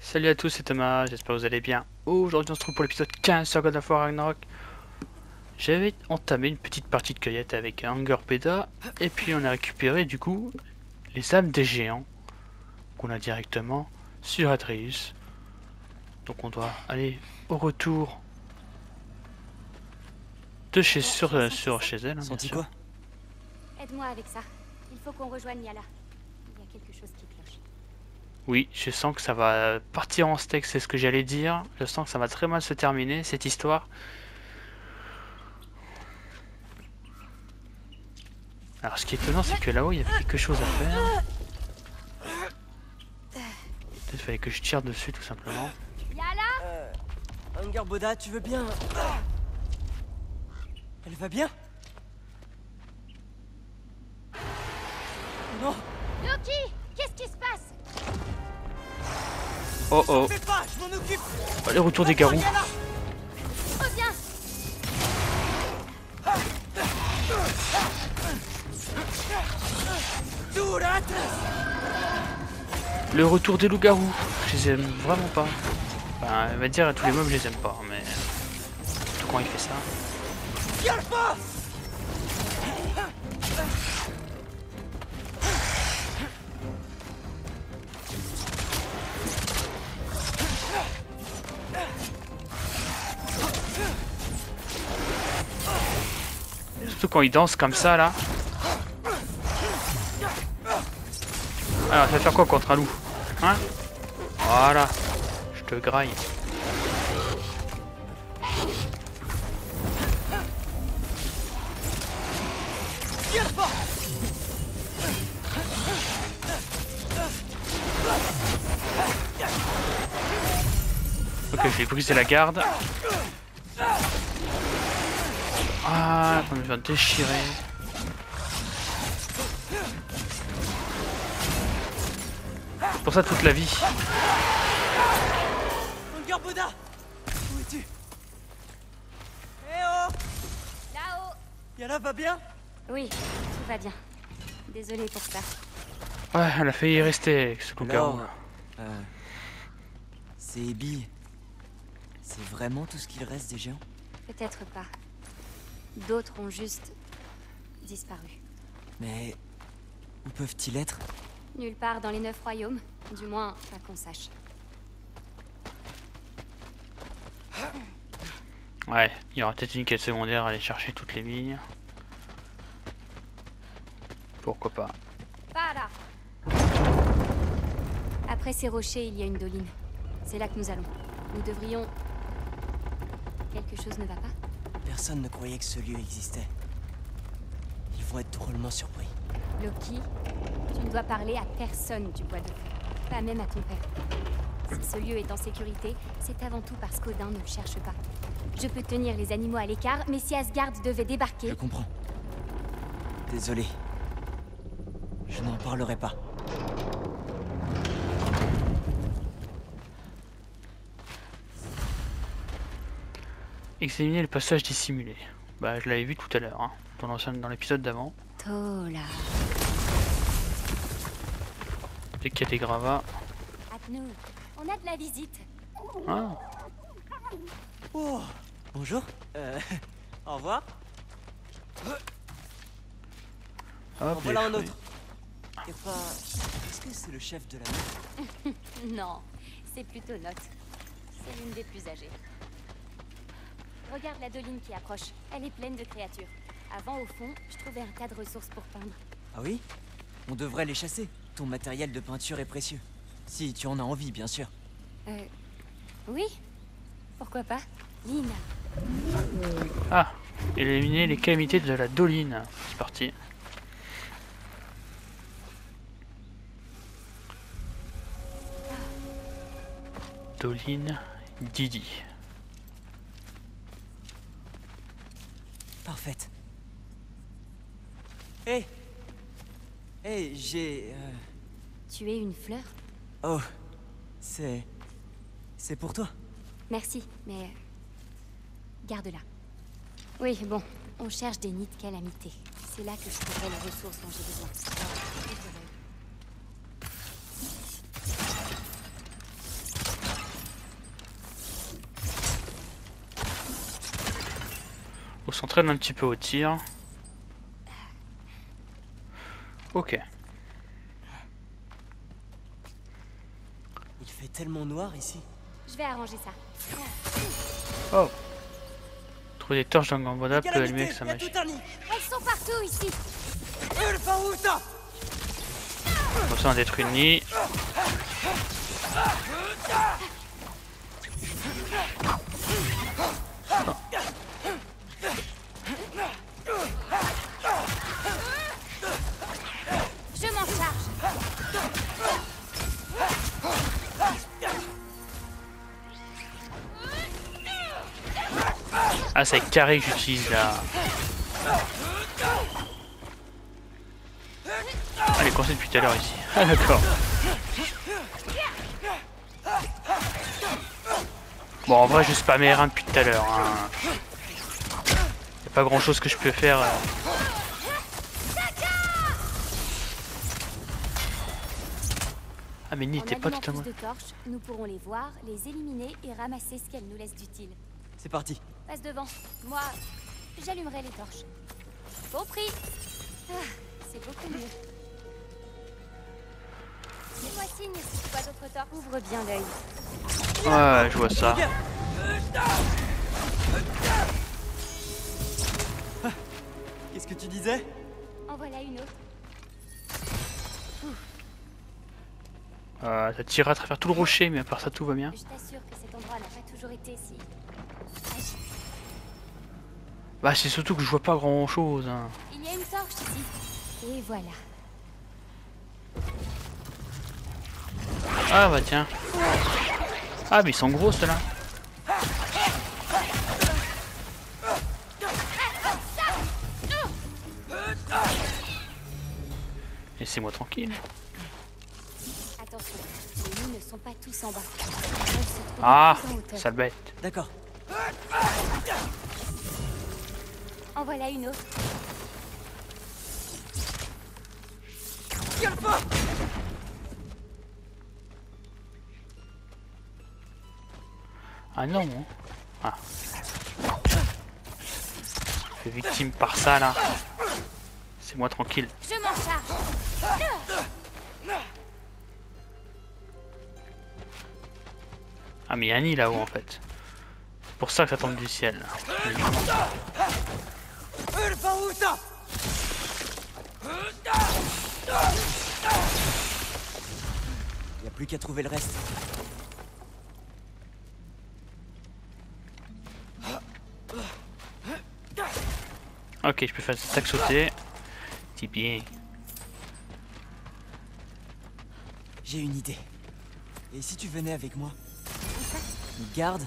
Salut à tous, c'est Thomas, j'espère que vous allez bien. Aujourd'hui on se trouve pour l'épisode 15 sur God of War Ragnarok. J'avais entamé une petite partie de cueillette avec Hunger Peda, et puis on a récupéré du coup les âmes des géants qu'on a directement sur Atreus. Donc on doit aller au retour de chez sur, euh, sur chez elle. hein, Senti quoi? Aide-moi avec ça. Il faut qu'on rejoigne Yala. Il y a quelque chose qui cloche. Oui, je sens que ça va partir en steak, c'est ce que j'allais dire. Je sens que ça va très mal se terminer, cette histoire. Alors, ce qui est étonnant, c'est que là-haut, il y avait quelque chose à faire. Peut-être qu'il fallait que je tire dessus, tout simplement. Euh. Hunger Boda, tu veux bien. Elle va bien? Non Loki Qu'est-ce qui se passe? Oh oh, Fais pas, je m'en occupe oh, le retour des garous. Reviens Le retour des loups-garous. Je les aime vraiment pas. Enfin, elle va dire à tous les mobs, je les aime pas, mais. Tout quand il fait ça. Surtout quand il danse comme ça là. Alors, ça va faire quoi contre un loup Hein? Voilà. Je te graille. Yala pas Ok, je vais briser la garde. Ah, on me faire déchirer. Pour ça toute la vie. Yala va bien Oui, tout va bien. Désolée pour ça. Ouais, elle a failli y rester avec ce loup-garou. Euh, C'est Abby. C'est vraiment tout ce qu'il reste des géants Peut-être pas. D'autres ont juste disparu. Mais où peuvent-ils être Nulle part dans les neuf royaumes. Du moins, pas qu'on sache. Ouais, il y aura peut-être une quête secondaire à aller chercher toutes les lignes. Pourquoi pas. Pas là Après ces rochers, il y a une doline. C'est là que nous allons. Nous devrions... Quelque chose ne va pas? Personne ne croyait que ce lieu existait. Ils vont être drôlement surpris. Loki, tu ne dois parler à personne du bois de feu. Pas même à ton père. Si ce lieu est en sécurité, c'est avant tout parce qu'Odin ne le cherche pas. Je peux tenir les animaux à l'écart, mais si Asgard devait débarquer... Je comprends. Désolé. Je n'en parlerai pas. Examiner le passage dissimulé. Bah, je l'avais vu tout à l'heure, hein, dans l'épisode d'avant. Tola. Dès qu'il y a des gravats. Atnou, on a de la visite. Ah, Oh Bonjour. Euh. Au revoir. En voilà un autre. Et pas. Est-ce que c'est le chef de la meute Non, c'est plutôt Note. C'est l'une des plus âgées. Regarde la doline qui approche. Elle est pleine de créatures. Avant, au fond, je trouvais un tas de ressources pour peindre. Ah oui? On devrait les chasser. Ton matériel de peinture est précieux. Si tu en as envie, bien sûr. Euh... Oui? Pourquoi pas? Lina, Ah, éliminer les calamités de la doline. C'est parti. Doline Didi. Parfaite. Hé Hé, j'ai... euh, tu es une fleur? Oh, c'est... C'est pour toi. Merci, mais Garde-la. Oui, bon, on cherche des nids de calamité. C'est là que je trouverai les ressources dont j'ai besoin. On s'entraîne un petit peu au tir. Ok. Il fait tellement noir ici. Je vais arranger ça. Oh Trouver des torches dans Gambada peut allumer avec sa magie. Elles sont partout ici Ulfaruta Bon, ça on détruit le nid. Ah, c'est avec carré que j'utilise là. Ah, les coincés depuis tout à l'heure ici. Ah, d'accord. Bon, en vrai, je spammé R1 depuis tout à l'heure. Hein. Y a pas grand chose que je peux faire. euh. Ah, mais Nid, En t'es pas allumant totalement. plus de torches, nous pourrons les voir, les éliminer et ramasser ce qu'elles nous laissent d'utile. C'est parti. Passe devant. Moi, j'allumerai les torches. Compris ah, C'est beaucoup mieux. Fais-moi signe si tu vois d'autres torches. Ouvre bien l'œil. Ouais, je vois ça. Qu'est-ce que tu disais? En voilà une autre. Euh, ça tire à travers tout le rocher, mais à part ça, tout va bien. Je t'assure que cet endroit n'a pas toujours été si... agité. Bah, c'est surtout que je vois pas grand chose. Hein. Il y a une torche ici. Et voilà. Ah, bah tiens. Ah, mais ils sont gros ceux-là. Laissez-moi tranquille. Attention, les ne sont pas tous en bas. Ah, sale bête. D'accord. En voilà une autre. Ah non. hein. Ah. Fait victime par ça là. C'est moi tranquille. Je m'en charge. Ah mais il y a un nid là-haut en fait. C'est pour ça que ça tombe du ciel. Ulfaruta Y a plus qu'à trouver le reste. Ok, je peux faire cette attaque sauter. C'est bien. J'ai une idée. Et si tu venais avec moi? Une garde?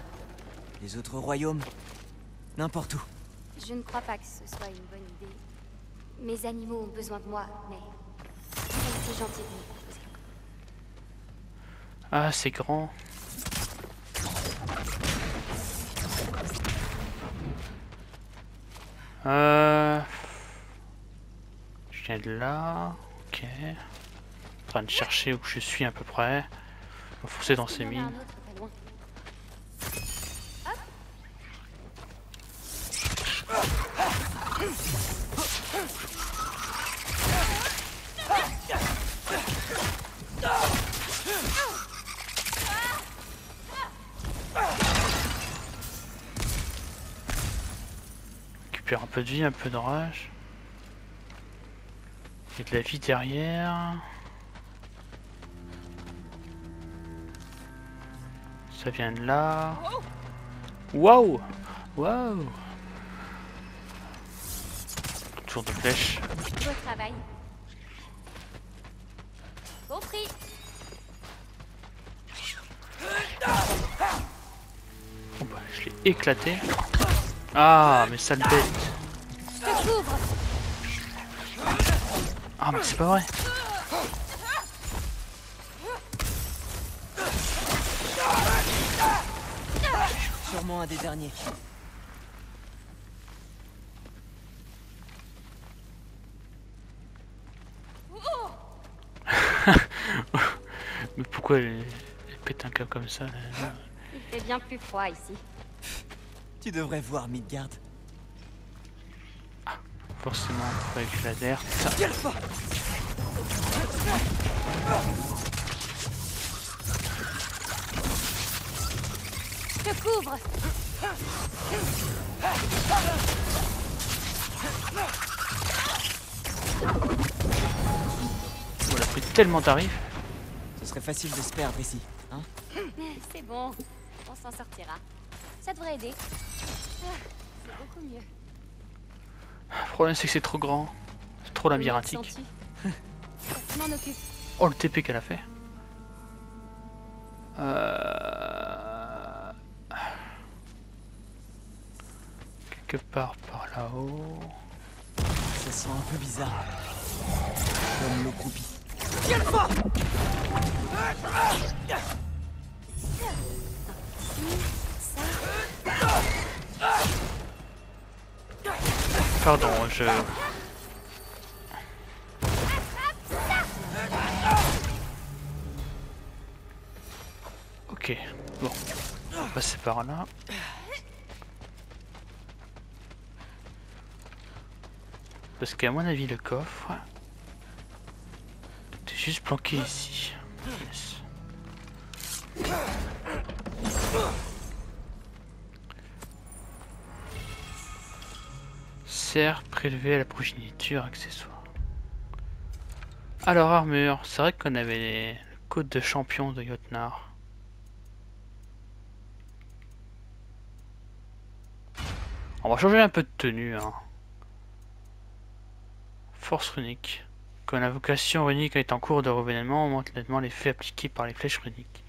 Les autres royaumes? N'importe où. Je ne crois pas que ce soit une bonne idée. Mes animaux ont besoin de moi, mais... C'est gentil de me. Ah, c'est grand. Euh... Je viens de là. Ok. En train de chercher où je suis à peu près. On va foncer dans ces mines. autre pas loin. Récupère un peu de vie, un peu de rage. Il y a de la vie derrière. Ça vient de là. Waouh Waouh Tour de flèche. Beau travail. Compris. Bon bah, je l'ai éclaté. Ah, mais sale bête. Je te couvre. Ah, mais c'est pas vrai. Sûrement un des derniers. Pourquoi elle, elle pète un câble comme ça. Il fait bien plus froid ici. Tu devrais voir Midgard. Forcément, avec l'alerte. Ça. Je te couvre On a pris tellement tarif. Serait facile de se perdre ici, hein C'est bon, on s'en sortira. Ça devrait aider. Ah, C'est beaucoup mieux. Le problème c'est que c'est trop grand. C'est trop labyrinthique. Oh le TP qu'elle a fait. Euh... Quelque part par là-haut. Ça sent un peu bizarre. Comme l'eau croupie. Pardon, je... Ok, bon. On va passer par là. Parce qu'à mon avis, le coffre... juste planqué ici. Yes. Serre prélevé à la progéniture accessoire. Alors armure, c'est vrai qu'on avait les côtes de champion de Jotnar. On va changer un peu de tenue. Hein. Force runique. Quand la vocation runique est en cours de renouvellement, augmente nettement l'effet appliqué par les flèches runiques.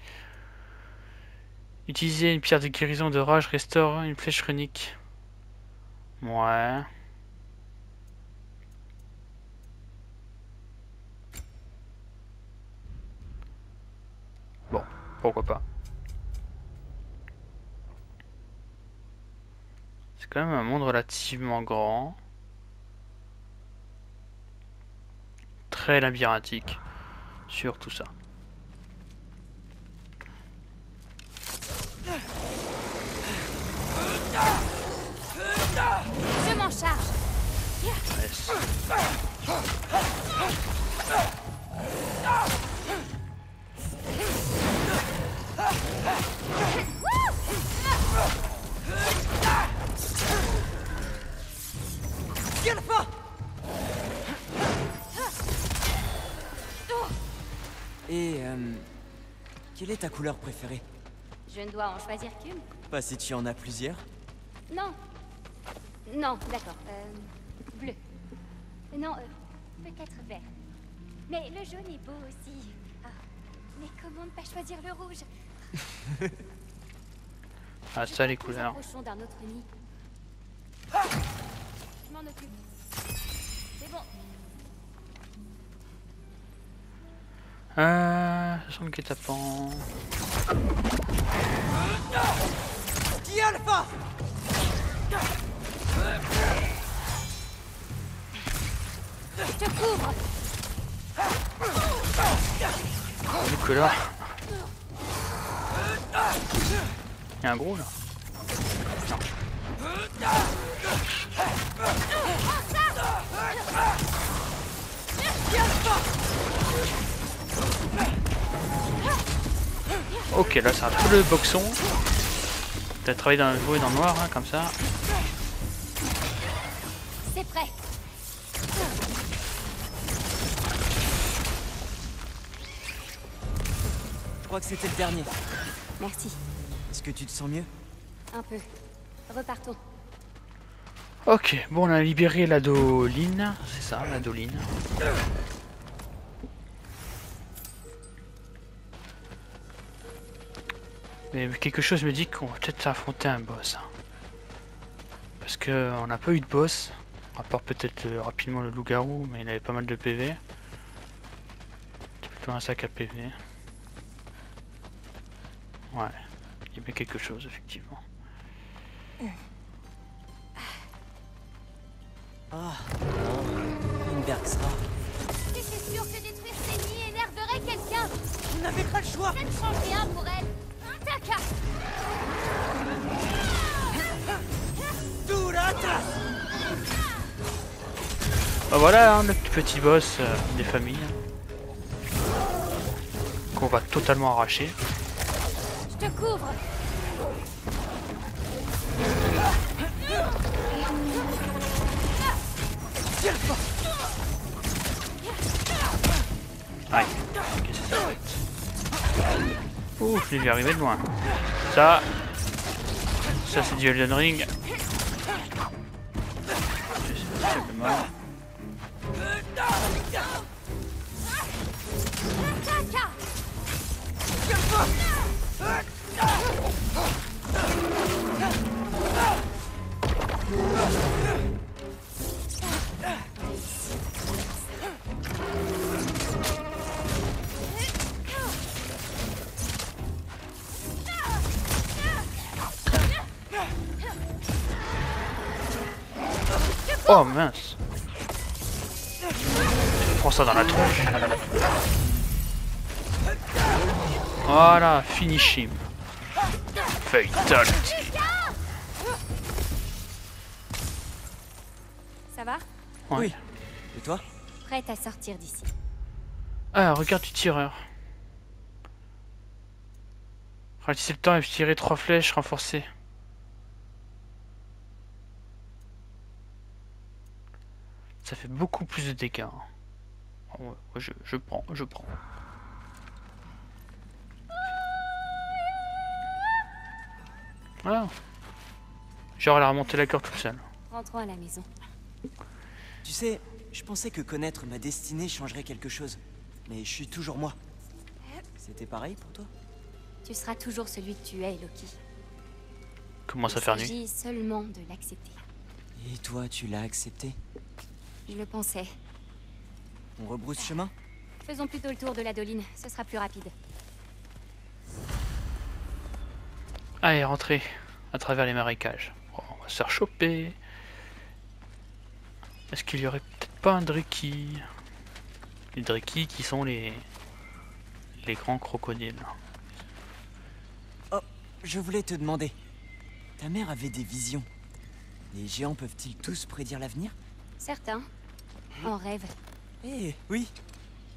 Utiliser une pierre de guérison de rage restaure une flèche runique. Ouais. Bon, pourquoi pas. C'est quand même un monde relativement grand. Très labyrinthique sur tout ça. Je m'en charge. Yes. Et euh, quelle est ta couleur préférée? Je ne dois en choisir qu'une Pas si tu en as plusieurs. Non. Non, d'accord. Euh, bleu. Non, euh, peut-être vert. Mais le jaune est beau aussi. Ah, mais comment ne pas choisir le rouge? Ah ça les couleurs. approchons d'un autre nid. Je m'en occupe. C'est bon. Euh, ça sent le guet-apens. Qui alpha? Je te couvre. Couleurs. Il y a un gros là. Ok, là c'est un peu le boxon. T'as travaillé dans le jouer dans le noir, hein, comme ça. C'est prêt. Je crois que c'était le dernier. Merci. Est-ce que tu te sens mieux? Un peu. Repartons. Ok, bon, on a libéré la doline. C'est ça, la doline. Mais quelque chose me dit qu'on va peut-être affronter un boss. hein. Parce que on n'a pas eu de boss. À part peut-être euh, rapidement le loup-garou, mais il avait pas mal de PV. C'est plutôt un sac à PV. Ouais, il y avait quelque chose effectivement. Ah, Bah voilà, hein, notre petit boss euh, des familles. Qu'on va totalement arracher. Je te couvre Aïe, qu'est-ce que c'est ça Ouf, je l'ai vu arriver de loin. Ça, ça c'est du Elden Ring. Finish him. Fatality. Ça va? Ouais. Oui. Et toi? Prête à sortir d'ici. Ah, regarde du tireur. Ralentissez le temps et tirez trois flèches renforcées. Ça fait beaucoup plus de dégâts. hein. Je prends, je prends. Voilà. Genre elle a remonté la corde toute seule. Rentrons à la maison. Tu sais, je pensais que connaître ma destinée changerait quelque chose. Mais je suis toujours moi. C'était pareil pour toi? Tu seras toujours celui que tu es, Loki. Commence à Il faire nuit? s'agit seulement de l'accepter. Et toi, tu l'as accepté? Je le pensais. On rebrousse chemin? Faisons plutôt le tour de la doline, ce sera plus rapide. Allez, rentrez à travers les marécages. Oh, on va se faire choper. Est-ce qu'il y aurait peut-être pas un Dreki? Les Dreki qui sont les les grands crocodiles. Je voulais te demander. Ta mère avait des visions. Les géants peuvent-ils tous prédire l'avenir? Certains. En rêve. Eh, oui.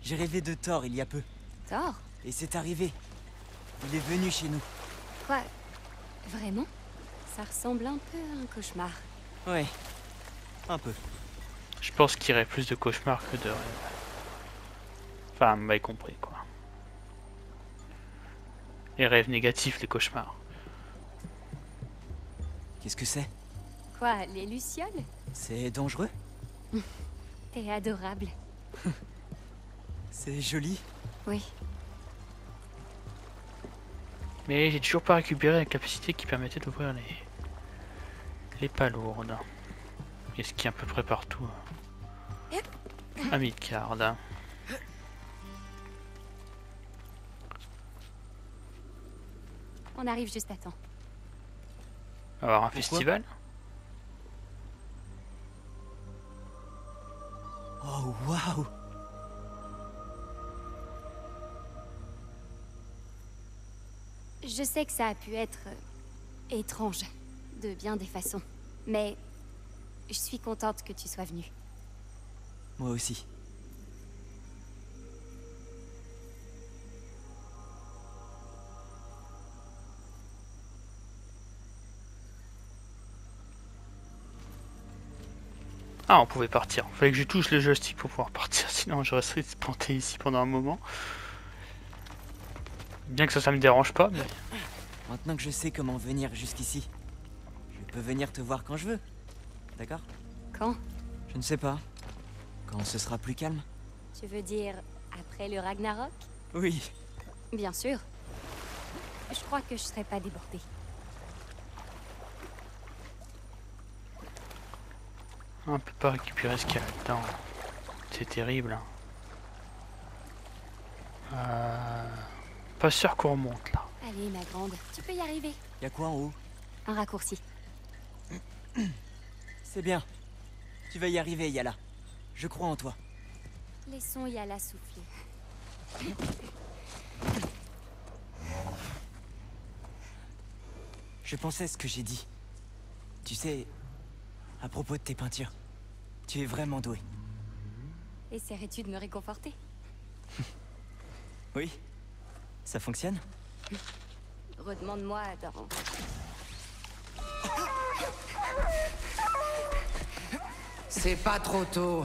J'ai rêvé de Thor il y a peu. Thor? Et c'est arrivé. Il est venu chez nous. Quoi? Vraiment? Ça ressemble un peu à un cauchemar. Ouais. Un peu. Je pense qu'il y aurait plus de cauchemars que de rêves. Enfin, vous m'avez compris quoi. Les rêves négatifs, les cauchemars. Qu'est-ce que c'est? Quoi, les lucioles? C'est dangereux? T'es adorable. C'est joli? Oui. Mais j'ai toujours pas récupéré la capacité qui permettait d'ouvrir les les palourdes. Et ce qui est à peu près partout. À Midgard. On arrive juste à temps. On va avoir un Pourquoi festival Oh, waouh Je sais que ça a pu être euh, étrange, de bien des façons. Mais je suis contente que tu sois venu. Moi aussi. Ah, on pouvait partir. Fallait que je touche le joystick pour pouvoir partir, sinon je resterais planté ici pendant un moment. Bien que ça, ça me dérange pas, mais Maintenant que je sais comment venir jusqu'ici, je peux venir te voir quand je veux. D'accord? Quand? Je ne sais pas. Quand ce sera plus calme Tu veux dire après le Ragnarok? Oui. Bien sûr. Je crois que je serai pas débordée. on peut pas récupérer ce qu'il y a là-dedans. C'est terrible. hein. Euh, pas sûr qu'on remonte là. Allez, ma grande, tu peux y arriver. Y a quoi en haut? Un raccourci. C'est bien. Tu vas y arriver, Yala. Je crois en toi. Laissons Yala souffler. Je pensais ce que j'ai dit. Tu sais, à propos de tes peintures, tu es vraiment doué. Essaierais-tu de me réconforter? Oui. Ça fonctionne Redemande-moi dans... C'est pas trop tôt.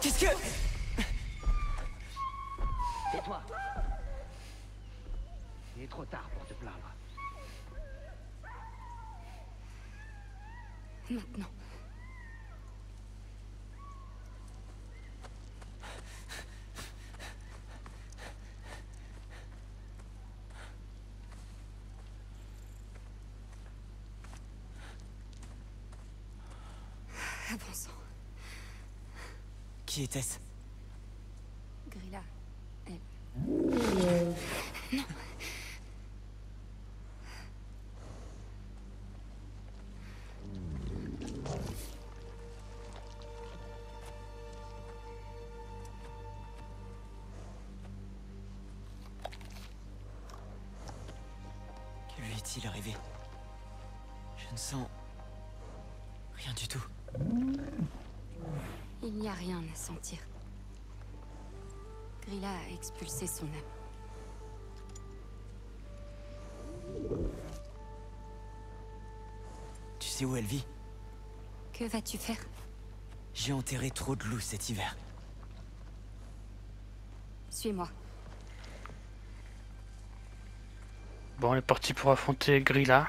Qu'est-ce que... Tais-toi. Il est trop tard pour te plaindre. Maintenant. Bon sang. Qui était-ce? Grilla, elle. Que sentir. Grilla a expulsé son âme. Tu sais où elle vit? Que vas-tu faire? J'ai enterré trop de loups cet hiver. Suis-moi. Bon, on est parti pour affronter Grilla.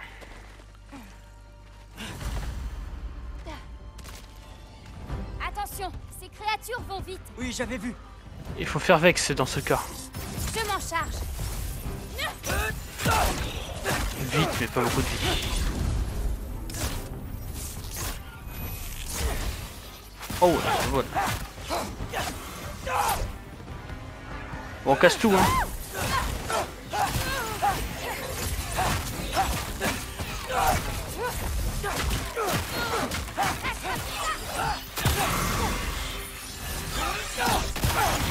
J'avais vu. Il faut faire Vex dans ce cas. Je m'en charge. Vite, mais pas beaucoup de vie. Oh, là, ça vole. Bon, on casse tout, hein. Ah, c'est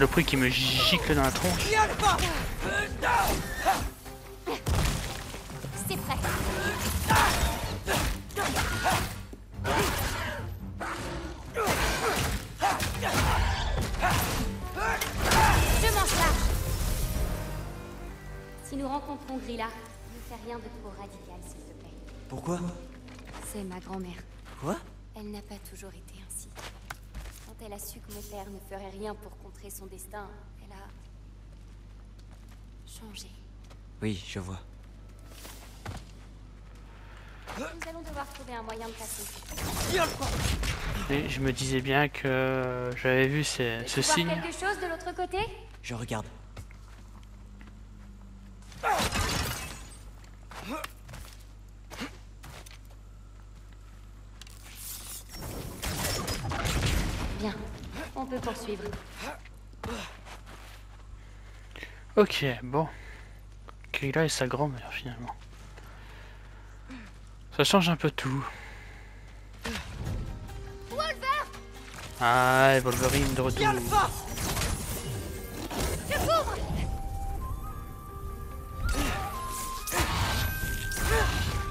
le prix qui me gicle dans la tronche. C'est prêt. Je m'en charge. Si nous rencontrons Grilla, ne fais rien de trop radical, s'il te plaît. Pourquoi? C'est ma grand-mère. Quoi? Elle n'a pas toujours été ainsi. Su que mon père ne ferait rien pour contrer son destin, elle a... changé. Oui, je vois. Nous allons devoir trouver un moyen de passer. Et je me disais bien que j'avais vu ces- ce Tu vois signe. quelque chose de l'autre côté? Je regarde. Bien. On peut poursuivre. Ok, bon. Grilla et sa grand-mère finalement. Ça change un peu tout. Ah, et Wolverine de retour.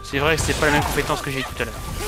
C'est vrai que c'est pas la même compétence que j'ai eu tout à l'heure.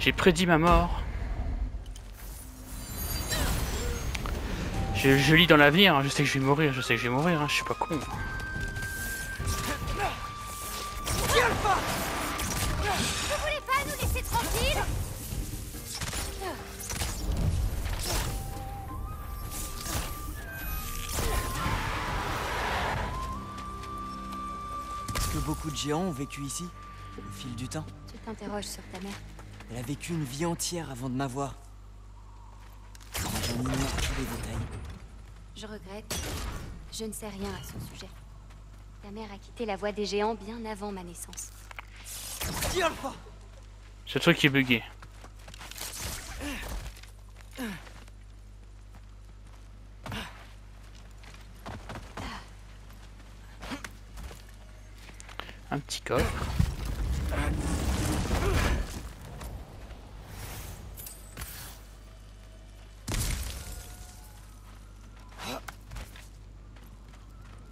J'ai prédit ma mort. Je, je lis dans l'avenir, hein, je sais que je vais mourir, je sais que je vais mourir, hein, je suis pas con. Vous voulez pas nous laisser tranquilles Est-ce que beaucoup de géants ont vécu ici Au fil du temps? Tu t'interroges sur ta mère. Elle a vécu une vie entière avant de m'avoir. Mais J'en ignore tous les détails. Je regrette. Je ne sais rien à son sujet. Ta mère a quitté la voie des géants bien avant ma naissance. Ce truc est bugué. Un petit coffre.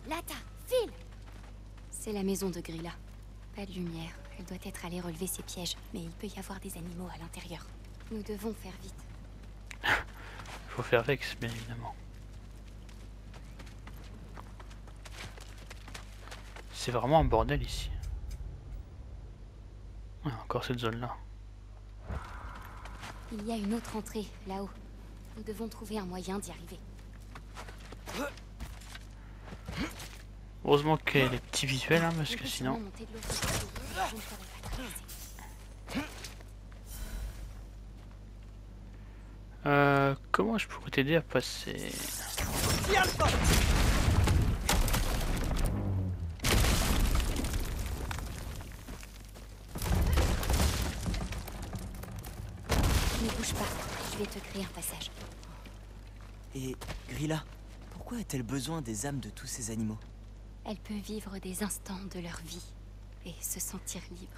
Lata, file C'est la maison de Grilla. Pas de lumière. Elle doit être allée relever ses pièges, mais il peut y avoir des animaux à l'intérieur. Nous devons faire vite. Faut faire vex, bien évidemment. C'est vraiment un bordel ici. Ouais, encore cette zone-là. Il y a une autre entrée, là-haut. Nous devons trouver un moyen d'y arriver. Heureusement qu'il y a des petits visuels, hein, parce que sinon... Euh, comment je pourrais t'aider à passer? Ne bouge pas. Je vais te créer un passage. Et Grilla, pourquoi a-t-elle besoin des âmes de tous ces animaux? Elle peut vivre des instants de leur vie et se sentir libre.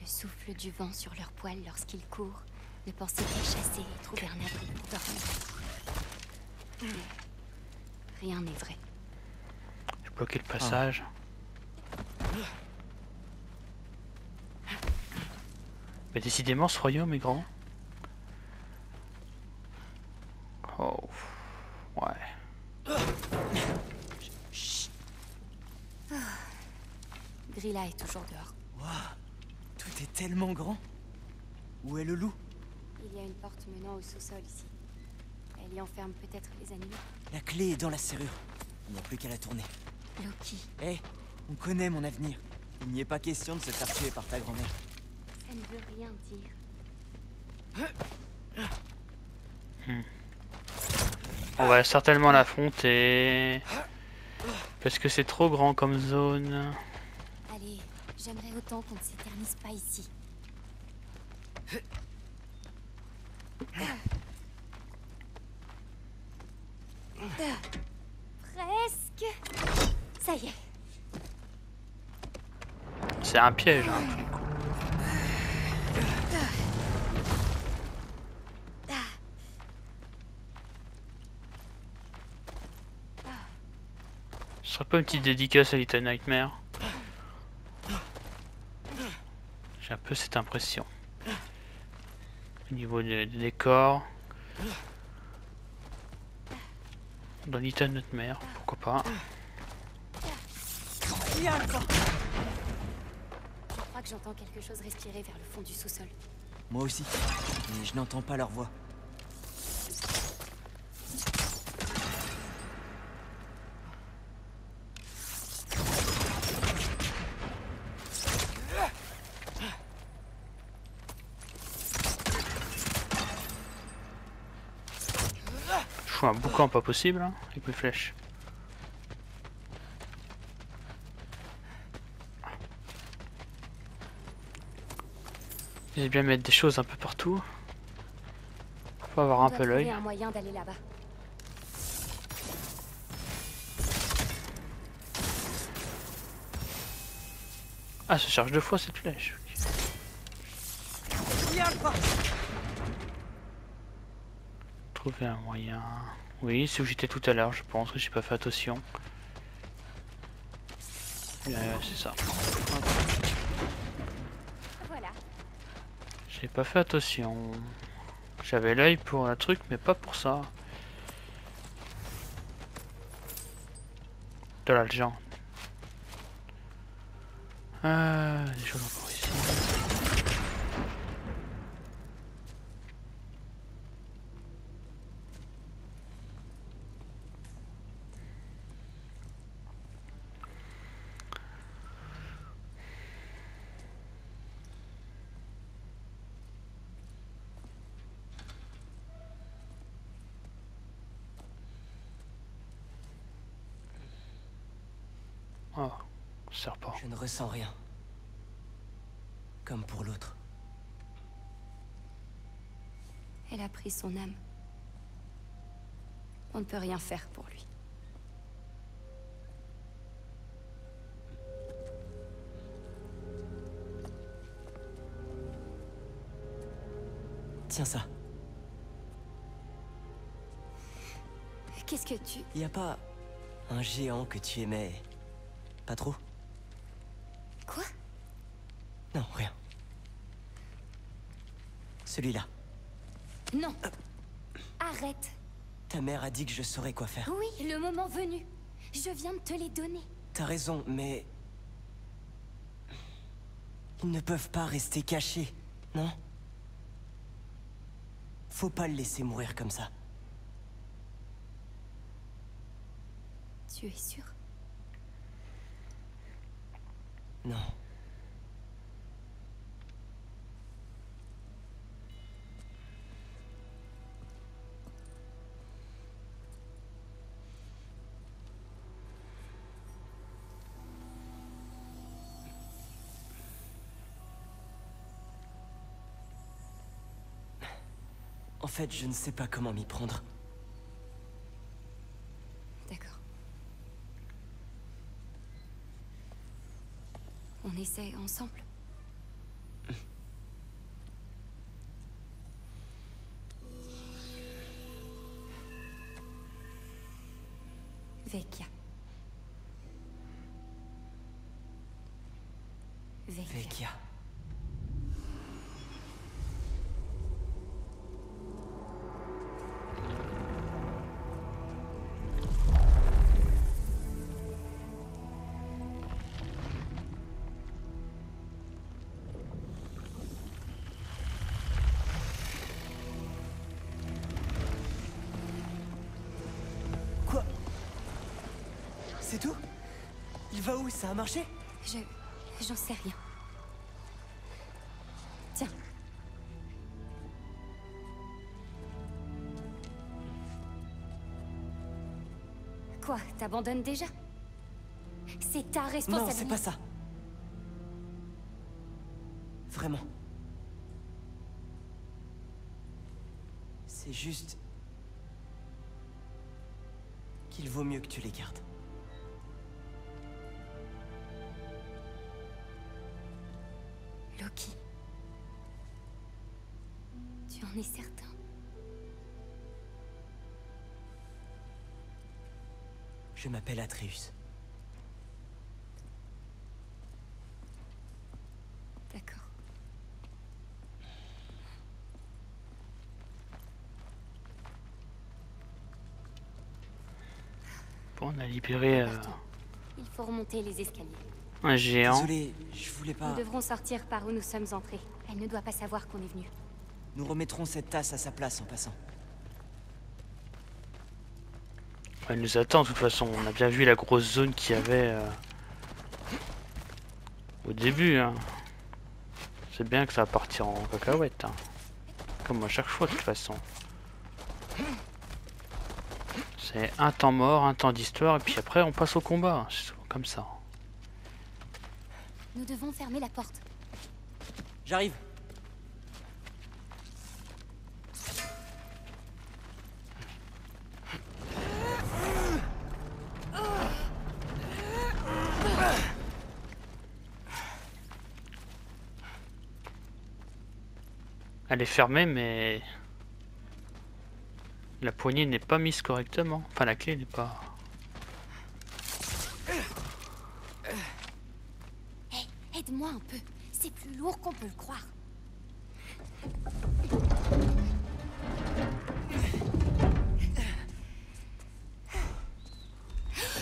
Le souffle du vent sur leurs poils lorsqu'ils courent, ne penser qu'à chasser et trouver un abri pour dormir. Mais Rien n'est vrai. Je bloquer le passage. Mais décidément, ce royaume est grand. Oh. Ouais. Grilla est toujours dehors. Waouh Tout est tellement grand Où est le loup? Il y a une porte menant au sous-sol ici. Elle y enferme peut-être les animaux. La clé est dans la serrure. Il n'y a plus qu'à la tourner. Loki, Hé, on connaît mon avenir. Il n'y est pas question de se faire tuer par ta grand-mère. ça ne veut rien dire. On va certainement l'affronter. Parce que c'est trop grand comme zone. J'aimerais autant qu'on ne s'éternise pas ici. Presque. Ça y est. C'est un piège. hein. Ce serait pas une petite dédicace à Little Nightmare J'ai un peu cette impression. Au niveau des, des décors. Dans Little Nightmare, pourquoi pas. Je crois que j'entends quelque chose respirer vers le fond du sous-sol. Moi aussi. Mais je n'entends pas leur voix. Pas possible hein, avec mes flèches. J'aime bien mettre des choses un peu partout. Faut avoir un peu l'œil. un moyen d'aller là-bas. Ah, ça charge deux fois cette flèche. Trouver un moyen. Oui, c'est où j'étais tout à l'heure, je pense que j'ai pas fait attention. Euh, c'est ça. Voilà. J'ai pas fait attention. J'avais l'œil pour un truc, mais pas pour ça. De l'argent. Euh, des choses encore ici. Oh, Je ne ressens rien. Comme pour l'autre. Elle a pris son âme. On ne peut rien faire pour lui. Tiens ça. Qu'est-ce que tu... Y a pas un géant que tu aimais pas trop? Non, rien. Celui-là. Non Arrête Ta mère a dit que je saurais quoi faire. Oui, le moment venu. Je viens de te les donner. T'as raison, mais... Ils ne peuvent pas rester cachés, non? Faut pas le laisser mourir comme ça. Tu es sûr? Non. Fait, je ne sais pas comment m'y prendre. D'accord. On essaie ensemble Vecchia. Vecchia. Vecchia. Va où? Ça a marché? Je... J'en sais rien. Tiens. Quoi T'abandonnes déjà? C'est ta Non, responsabilité. c'est pas ça. Vraiment. C'est juste... qu'il vaut mieux que tu les gardes. Je m'appelle Atreus. D'accord. Bon, on a libéré euh. Il faut remonter les escaliers. un géant. Désolé, je voulais pas... Nous devrons sortir par où nous sommes entrés. Elle ne doit pas savoir qu'on est venu. Nous remettrons cette tasse à sa place en passant. Elle nous attend de toute façon. On a bien vu la grosse zone qu'il y avait euh, au début. hein. C'est bien que ça va partir en cacahuète. hein. Comme à chaque fois de toute façon. C'est un temps mort, un temps d'histoire, et puis après on passe au combat. C'est souvent comme ça. Nous devons fermer la porte. J'arrive. Elle est fermée, mais la poignée n'est pas mise correctement. Enfin, la clé n'est pas. Hé, aide-moi un peu. C'est plus lourd qu'on peut le croire.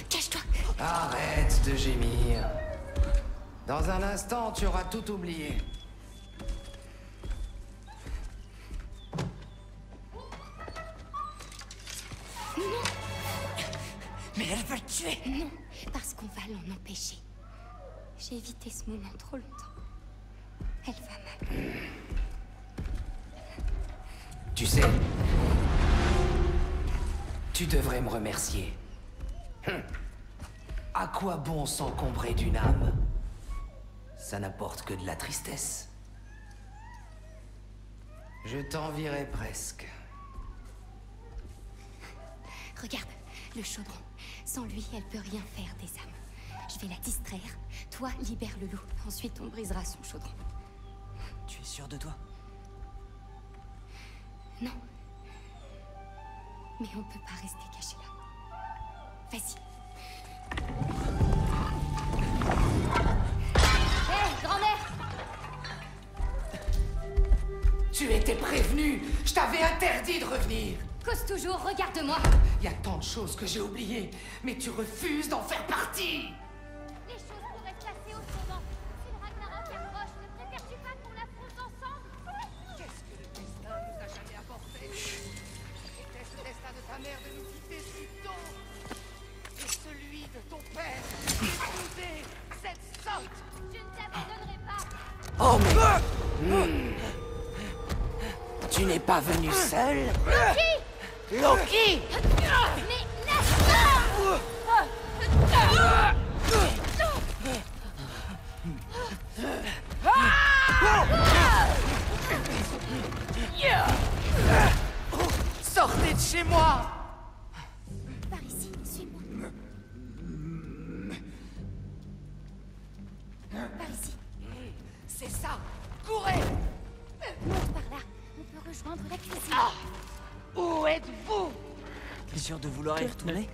Cache-toi. Arrête de gémir. Dans un instant, tu auras tout oublié. Elle va le tuer Non, parce qu'on va l'en empêcher. J'ai évité ce moment trop longtemps. Elle va mal. Tu sais, tu devrais me remercier. Hum. À quoi bon s'encombrer d'une âme? Ça n'apporte que de la tristesse. Je t'envierais presque. Regarde, le chaudron. Sans lui, elle peut rien faire des âmes. Je vais la distraire. Toi, libère le loup. Ensuite, on brisera son chaudron. Tu es sûr de toi? Non. Mais on peut pas rester caché là. Vas-y. Hé, grand-mère Tu étais prévenu Je t'avais interdit de revenir Cause toujours, regarde-moi. Il y a tant de choses que j'ai oubliées, mais tu refuses d'en faire partie. Les choses pourraient se passer autrement. Si le Ragnarok approche, ne préfères-tu pas qu'on l'affronte ensemble? Qu'est-ce que le destin nous a jamais apporté? Était-ce le destin de ta mère de nous quitter si tôt? Et celui de ton père? D'épouser cette sotte! Je ne t'abandonnerai pas. Oh mais... Hmm. Tu n'es pas venu seul Loki Mais vouloir y retourner.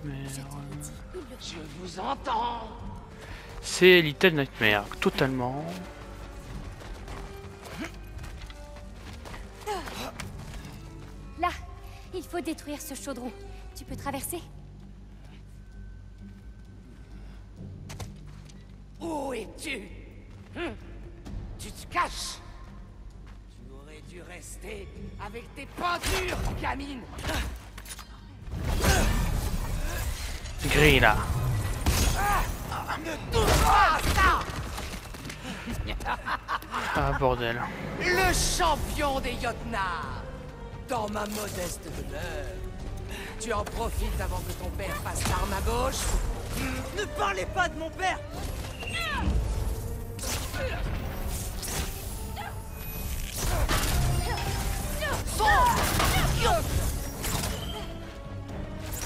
Je vous entends. C'est Little Nightmare, totalement. Là, il faut détruire ce chaudron. Tu peux traverser. Où es-tu? Hum? Tu te caches? Tu aurais dû rester avec tes peintures, gamine Ça Ah bordel. Le champion des Jotnar Dans ma modeste demeure. Tu en profites avant que ton père fasse l'arme à gauche Ne parlez pas de mon père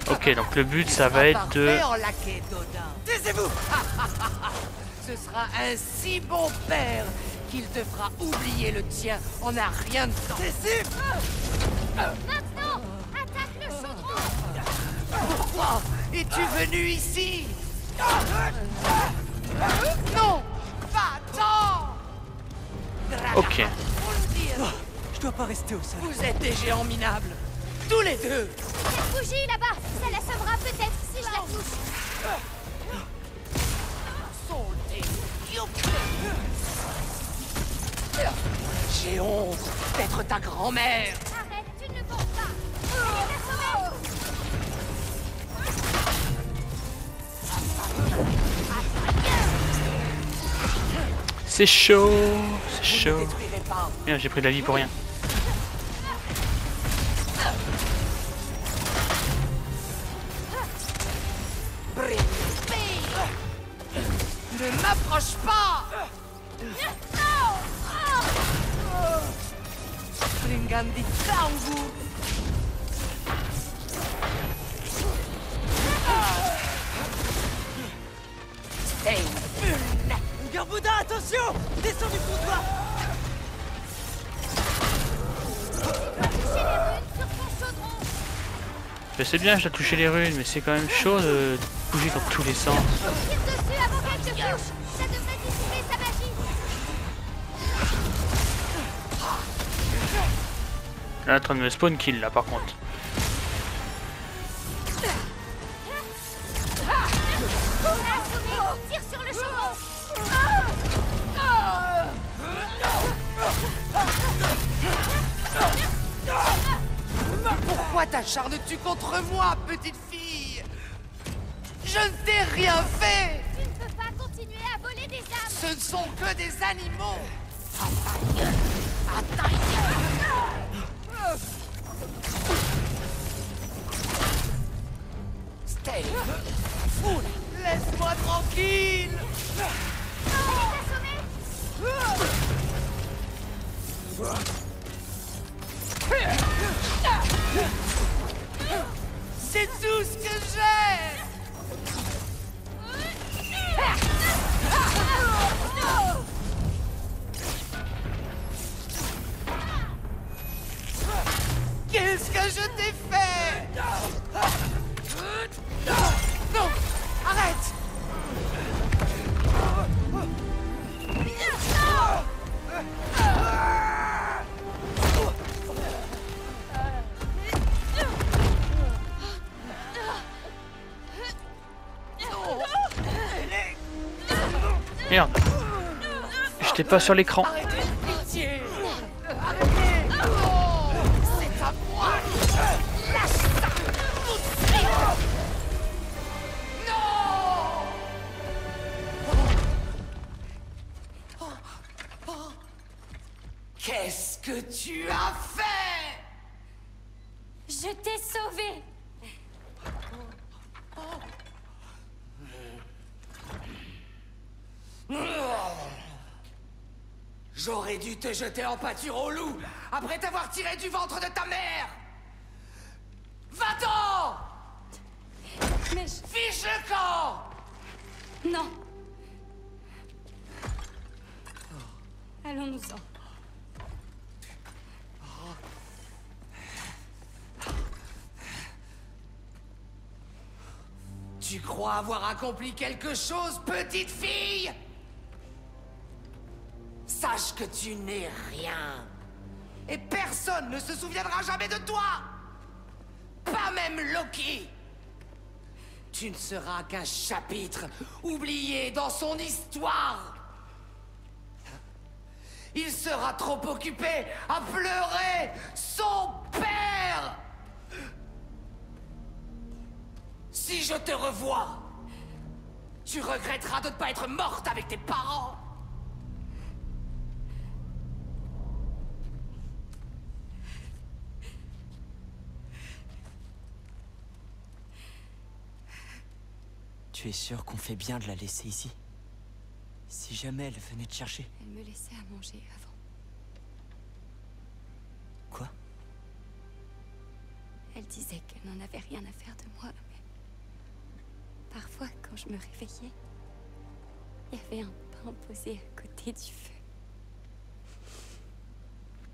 Ok, donc le but ça va être de... Taisez-vous. Ce sera un si bon père qu'il te fera oublier le tien. En un rien de temps. Maintenant Attaque le chaudron. Pourquoi es-tu venu ici? Non Va-t'en. Ok. Dire, Je dois pas rester au sol. vous êtes des géants minables. Tous les deux bougie là-bas. Ça l'assommera peut-être si je la touche. J'ai honte d'être ta grand-mère. Arrête, tu ne le penses pas C'est chaud, c'est chaud. Merde, j'ai pris de la vie pour rien. Sais bien, je dois toucher les runes, mais c'est quand même chaud de bouger dans tous les sens. Là, en train de me spawn kill là par contre. Moi, petite fille. Je ne t'ai rien fait. Tu ne peux pas continuer à voler des âmes. Ce ne sont que des animaux. Stay Tout de suite Non Qu'est-ce que tu as fait? Je t'ai sauvé J'aurais dû te jeter en pâture au loup après t'avoir tiré du ventre de ta mère. Va-t'en! Mais je... Fiche le camp! Non. Allons-nous-en. Tu crois avoir accompli quelque chose, petite fille? Sache que tu n'es rien. Et personne ne se souviendra jamais de toi Pas même Loki Tu ne seras qu'un chapitre oublié dans son histoire Il sera trop occupé à pleurer son père Si je te revois, tu regretteras de ne pas être morte avec tes parents. Tu es sûr qu'on fait bien de la laisser ici Si jamais elle venait te chercher. Elle me laissait à manger avant. Quoi? Elle disait qu'elle n'en avait rien à faire de moi, mais... Parfois, quand je me réveillais, il y avait un pain posé à côté du feu.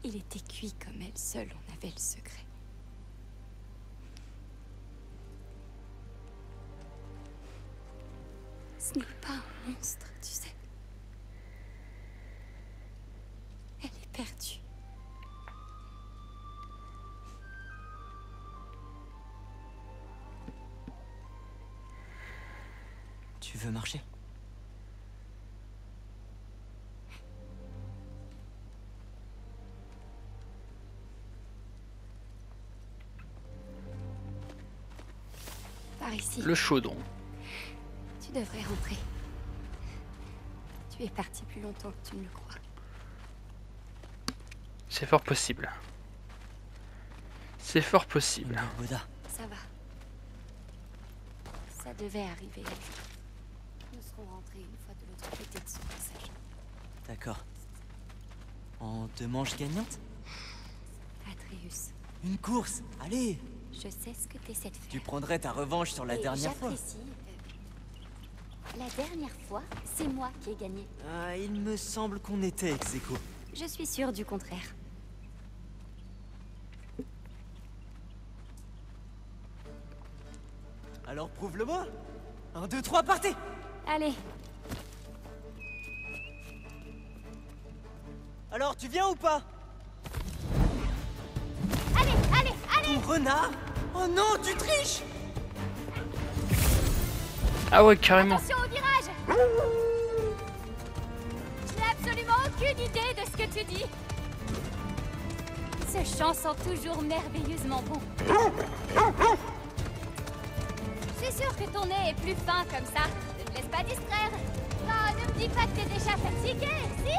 Il était cuit comme elle seule en avait le secret. Ce n'est pas un monstre, tu sais. Elle est perdue. Tu veux marcher? Par ici. Le chaudron. Tu devrais rentrer. Tu es parti plus longtemps que tu ne le crois. C'est fort possible. C'est fort possible. Ça va. Ça devait arriver. Nous serons rentrés une fois de l'autre côté de ce passage. d'accord. En deux manches gagnantes Atreus, Une course? Allez je sais ce que tu essaies de faire. Tu prendrais ta revanche sur la Et dernière fois. La dernière fois, c'est moi qui ai gagné. Ah, il me semble qu'on était ex aequo. Je suis sûre du contraire. Alors prouve-le-moi. Un, deux, trois, partez Allez, Alors, tu viens ou pas? Allez, allez, allez Ton renard? Oh non, tu triches Ah ouais, carrément. Attention au virage Je n'ai absolument aucune idée de ce que tu dis. Ce chant sent toujours merveilleusement bon. Je suis sûre que ton nez est plus fin comme ça. Ne te laisse pas distraire. Oh, ne me dis pas que t'es déjà fatigué, si?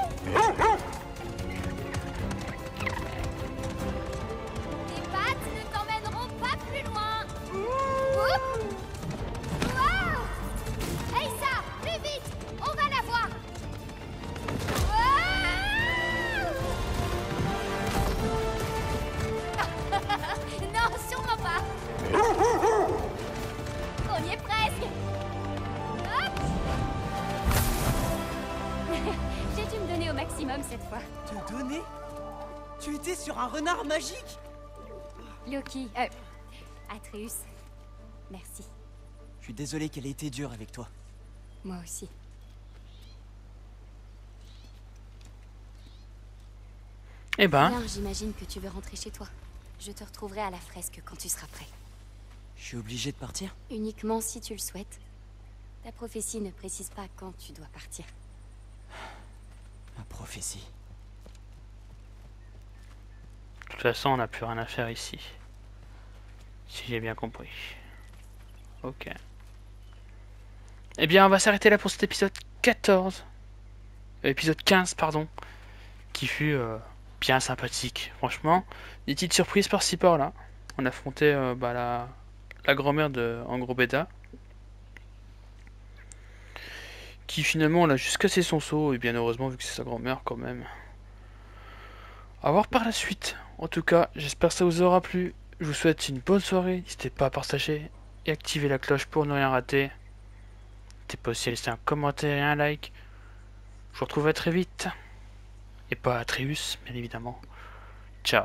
Tu étais sur un renard magique Loki, euh, Atreus, merci. Je suis désolé qu'elle ait été dure avec toi. Moi aussi. Eh ben, Bien, j'imagine que tu veux rentrer chez toi. Je te retrouverai à la fresque quand tu seras prêt. Je suis obligé de partir Uniquement si tu le souhaites. Ta prophétie ne précise pas quand tu dois partir. Ma prophétie. De toute façon, on n'a plus rien à faire ici. Si j'ai bien compris. Ok. Eh bien, on va s'arrêter là pour cet épisode 14. Euh, épisode 15, pardon. Qui fut euh, bien sympathique. Franchement, des petites surprises par-ci par-là. On affrontait euh, bah, la, grand-mère de Angrobeda. Qui finalement, a juste cassé son seau. Et bien heureusement, vu que c'est sa grand-mère quand même. À voir par la suite. En tout cas, j'espère que ça vous aura plu. Je vous souhaite une bonne soirée. N'hésitez pas à partager et activer la cloche pour ne rien rater. N'hésitez pas aussi à laisser un commentaire et un like. Je vous retrouverai très vite. Et pas Atreus, bien évidemment. Ciao.